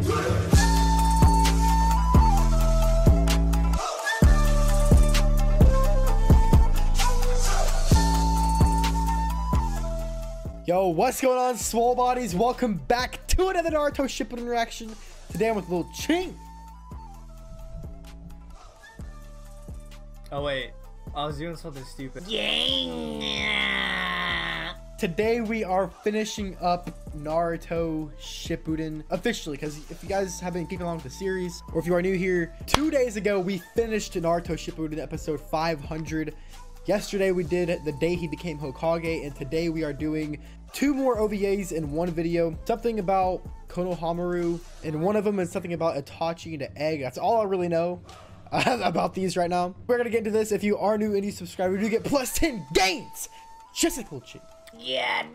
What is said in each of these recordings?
Yo, what's going on, swole bodies? Welcome back to another Naruto Shippuden interaction. Today I'm with little Chinq. Oh wait, I was doing something stupid. Today we are finishing up Naruto Shippuden officially because if you guys have been keeping along with the series or if you are new here, two days ago we finished Naruto Shippuden episode 500. Yesterday we did the day he became Hokage and today we are doing two more OVAs in one video. Something about Konohamaru and one of them is something about Itachi and the egg. That's all I really know. about these right now. We're gonna get into this. If you are new and you subscribe, you do get plus 10 gains. Just a cool chick. Yeah.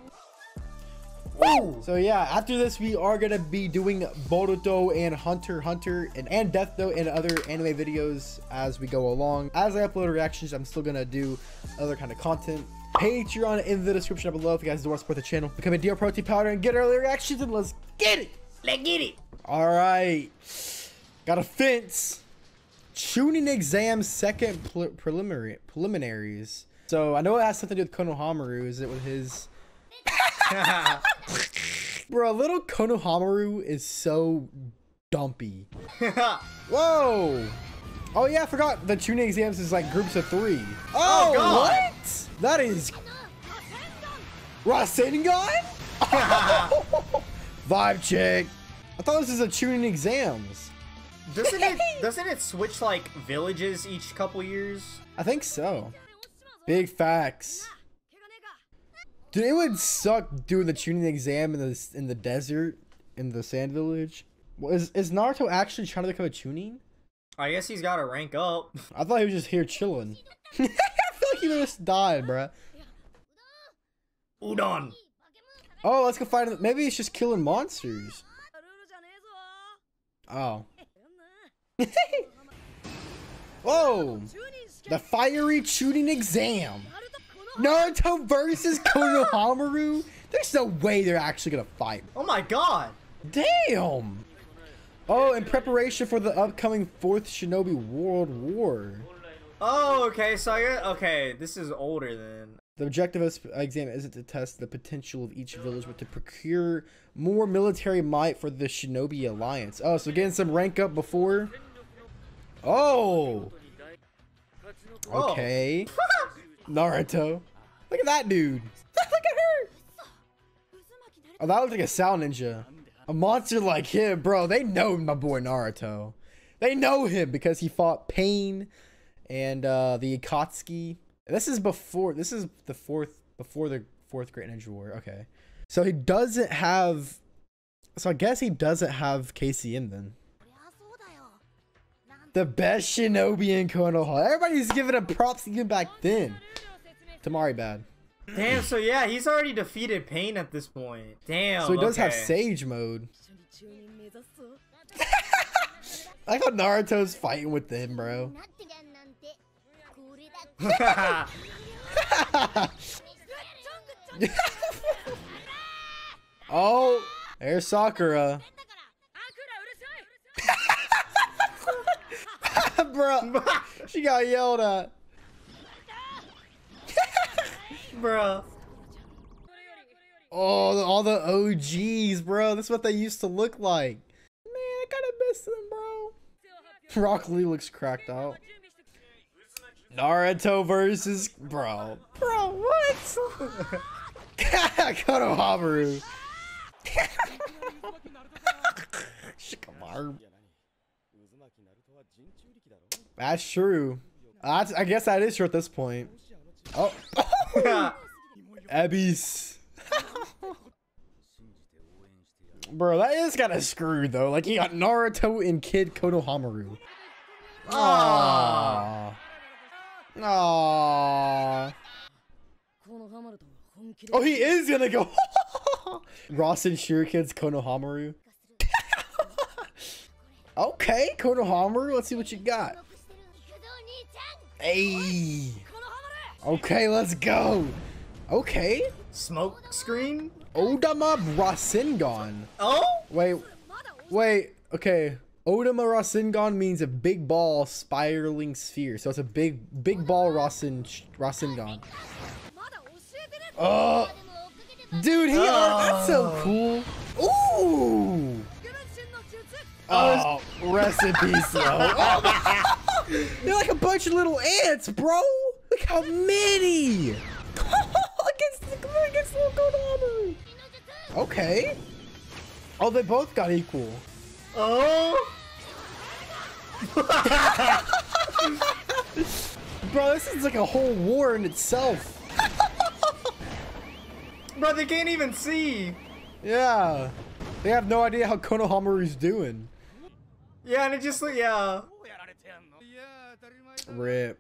Woo! So yeah, after this, we are gonna be doing Boruto and Hunter Hunter and, and Death Note and other anime videos as we go along. As I upload reactions, I'm still gonna do other kind of content. Patreon in the description below if you guys do want to support the channel. Become a DR Protein Powder and get early reactions and let's get it! Let's get it. All right. Got a fence. Chunin exam second pre preliminary preliminaries. So I know it has something to do with Konohamaru. Is it with his? Bro, little Konohamaru is so dumpy. Whoa. Oh yeah, I forgot the Chunin exams is like groups of three. Oh, oh God. what? That is Rasengan? Vibe check. I thought this is a Chunin exams. doesn't it doesn't it switch like villages each couple years? I think so. Big facts. Dude, it would suck doing the Chunin exam in the in the desert in the sand village. Well, is is Naruto actually trying to become a Chunin? I guess he's got to rank up. I thought he was just here chilling. I feel like he just died, bruh. Udon. Oh, let's go find him. Maybe he's just killing monsters. Oh. Whoa! The fiery Chunin exam. Naruto versus Konohamaru? There's no way they're actually gonna fight. Oh my god. Damn! Oh, in preparation for the upcoming Fourth Shinobi World War. Oh, okay. So I get okay. This is older than. The objective of this exam isn't to test the potential of each village, but to procure more military might for the Shinobi Alliance. Oh, so getting some rank up before. Oh! Oh. Okay. Naruto. Look at that dude. Look at her. Oh, that looks like a Sound Ninja. A monster like him, bro. They know my boy Naruto. They know him because he fought Pain and uh, the Akatsuki. This is before. This is the fourth before the fourth Great Ninja War. Okay, so he doesn't have. So I guess he doesn't have KCM then. The best Shinobi in Konoha. Everybody's giving him props even back then. Temari bad. Damn. So yeah, he's already defeated Pain at this point. Damn. So he does have. Sage mode. I like how Naruto's fighting with him, bro. oh, there's Sakura. Bro, she got yelled at. Bruh. Oh, all the OGs, bro. That's what they used to look like. Man, I kind of miss them, bro. Rock Lee looks cracked out. Naruto versus bro. Bro, what? Konohamaru. Shikamaru. That's true. That's, I guess that is true at this point. Oh. Abby's. Bro, that is kind of screwed though. Like you got Naruto and Kid Konohamaru. Aww. Aww. Oh, he is gonna go. Rasen Shuriken's Konohamaru. okay, Konohamaru. Let's see what you got. Hey. Okay, let's go. Okay. Smoke screen. Odama Rasengan. Oh. Wait, wait. Okay. Odama Rasengan means a big ball spiraling sphere. So it's a big, big ball Rasen, Rasengan. Oh, dude, he Oh. that's so oh. cool. Ooh. Oh, rest in peace, though. My- They're like a bunch of little ants, bro. Look how many. against the against little Konohamaru. Okay. Oh, they both got equal. Oh. Bro, this is like a whole war in itself. Bro, they can't even see. Yeah. They have no idea how Konohamaru's doing. Yeah, and it just like yeah. Rip.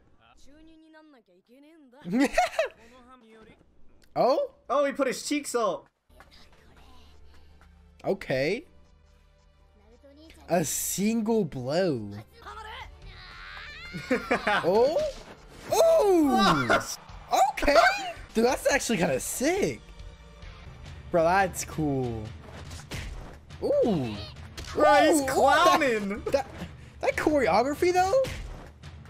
oh? Oh, he put his cheeks up. Okay. A single blow. Oh? Ooh! Okay! Dude, that's actually kind of sick. Bro, that's cool. Ooh. Bro, he's clowning. That, that, that choreography, though?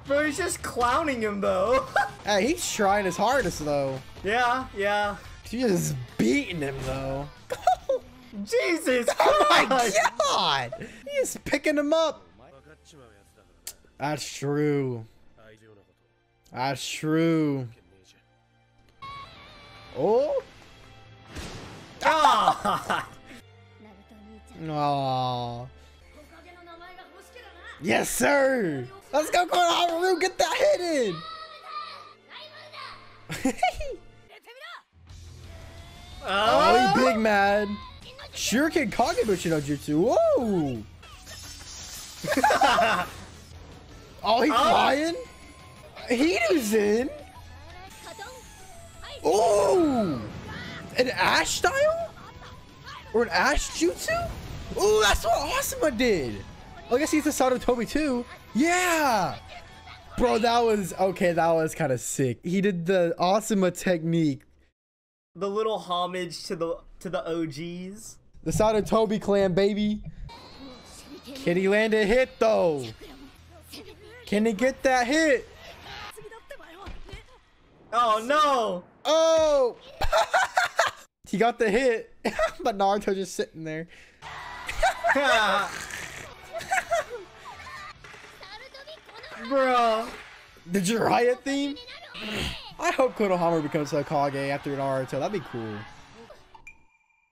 Bro, he's just clowning him though. Hey, he's trying his hardest, though. yeah, yeah. She's just beating him, though. Jesus oh my god! He's picking him up. That's true. That's true. Oh? Ah. Aw. Yes, sir! Let's go, Konohamaru! Get that hit in! oh, he big mad. Shuriken Kage Bunshin no Jutsu. Whoa! oh, he flying? Hidu's in? Ooh! An Ash style? Or an Ash Jutsu? Ooh, that's what Asuma did! Oh, I guess he's the Sarutobi too. Yeah! Bro, that was okay. That was kind of sick. He did the Asuma technique, the little homage to the to the OGs. the Sarutobi clan, baby. Can he land a hit though? Can he get that hit? Oh no! Oh! he got the hit, but Naruto just sitting there. Bro. The Jiraiya theme? I hope Konohamaru becomes a Kage after Naruto. That'd be cool.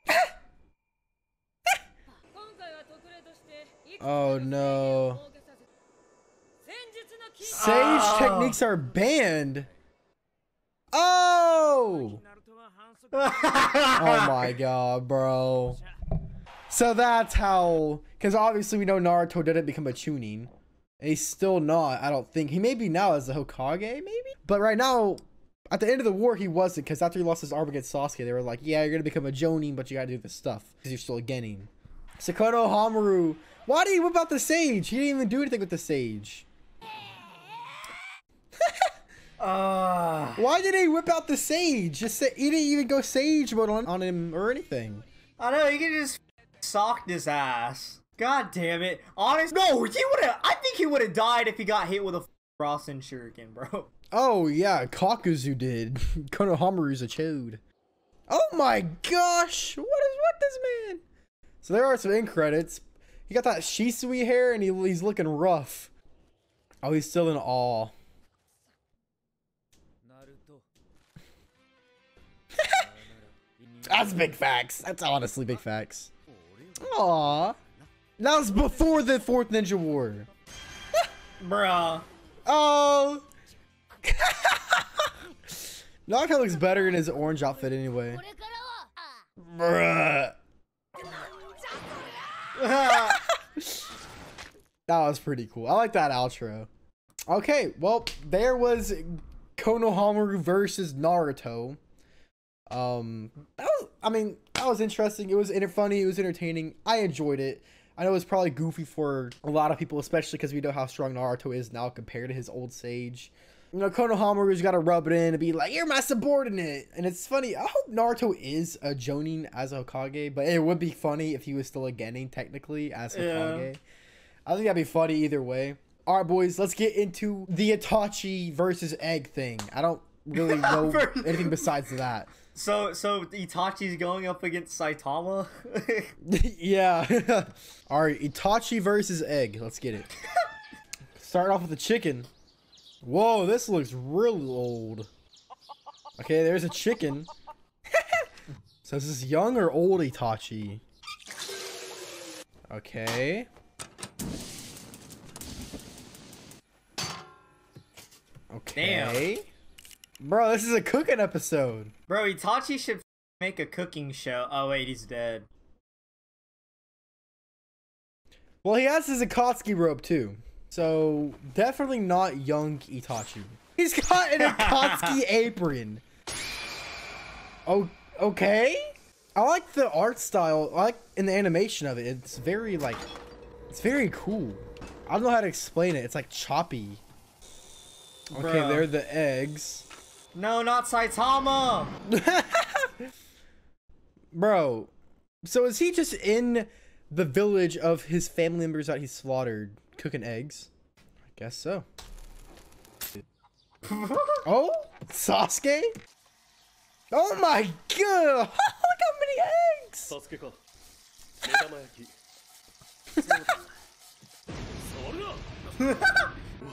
Oh no. Sage Oh. techniques are banned. Oh! Oh my god, bro. So that's how, because obviously we know Naruto didn't become a Chunin. And he's still not, I don't think. He may be now as a Hokage, maybe? But right now, at the end of the war, he wasn't, because after he lost his arm against Sasuke, they were like, yeah, you're going to become a Jonin, but you got to do this stuff, because you're still a Genin. Sakono Hamaru, why did he whip out the Sage? He didn't even do anything with the Sage. Ah. Why did he whip out the Sage? Just say, he didn't even go Sage mode on, on him or anything. I know he could just socked his ass. God damn it! Honest, no, he would have. I think he would have died if he got hit with a Rasen Shuriken, bro. Oh yeah, Kakuzu did. Konohamaru's a chode. Oh my gosh! What is what this man? So there are some end credits. He got that Shisui hair and he, he's looking rough. Oh, he's still in awe. That's big facts. That's honestly big facts. Aw. That was before the fourth Ninja War. Bruh. Oh. Naruto looks better in his orange outfit anyway. Bruh. That was pretty cool. I like that outro. Okay, well, there was Konohamaru versus Naruto. Um, that was, I mean, that was interesting. It was funny. It was entertaining. I enjoyed it. I know it's probably goofy for a lot of people, especially because we know how strong Naruto is now compared to his old Sage. you know, Konohamaru's got to rub it in and be like, "You're my subordinate." And it's funny. I hope Naruto is a Jonin as a Hokage, but it would be funny if he was still a Genin technically as Hokage. I think that'd be funny either way. All right, boys, let's get into the Itachi versus Egg thing. I don't really know anything besides that. So so Itachi's going up against Saitama. yeah. All right, Itachi versus Egg. Let's get it. Start off with the chicken. Whoa, this looks really old. Okay, there's a chicken. so this is this young or old Itachi? Okay. Okay. Bro, this is a cooking episode. Bro, Itachi should make a cooking show. Oh wait, he's dead. Well, he has his Akatsuki robe too. So, definitely not young Itachi. He's got an Akatsuki apron. Oh, okay. I like the art style. I like in the animation of it. It's very like, it's very cool. I don't know how to explain it. It's like choppy. Okay, Bruh. they're the eggs. No, not Saitama. Bro, so is he just in the village of his family members that he slaughtered cooking eggs? I guess so. Oh, Sasuke? Oh my god! Look how many eggs!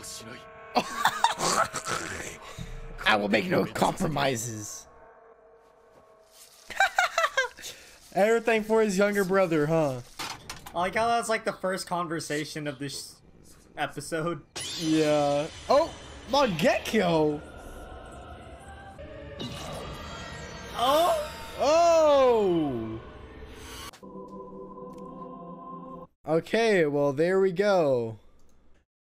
サ I will make no compromises. Everything for his younger brother, huh? I like how that's like the first conversation of this episode. Yeah. Oh, Mangekyo! Oh! Oh! Okay, well, there we go.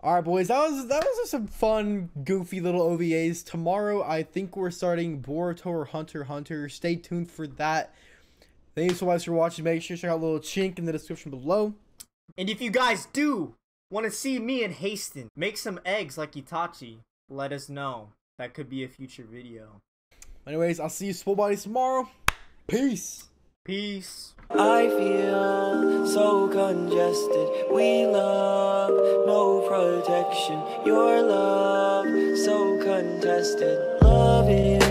Alright boys, that was that was just some fun, goofy little OVAs. Tomorrow I think we're starting Boruto or Hunter Hunter. Stay tuned for that. Thank you so much for watching. Make sure to check out a little Chinq in the description below. and if you guys do want to see me and Haston make some eggs like Itachi, let us know. That could be a future video. Anyways, I'll see you Swole Bodies tomorrow. Peace. Peace. I feel so congested. We love no protection. Your love so contested. Love is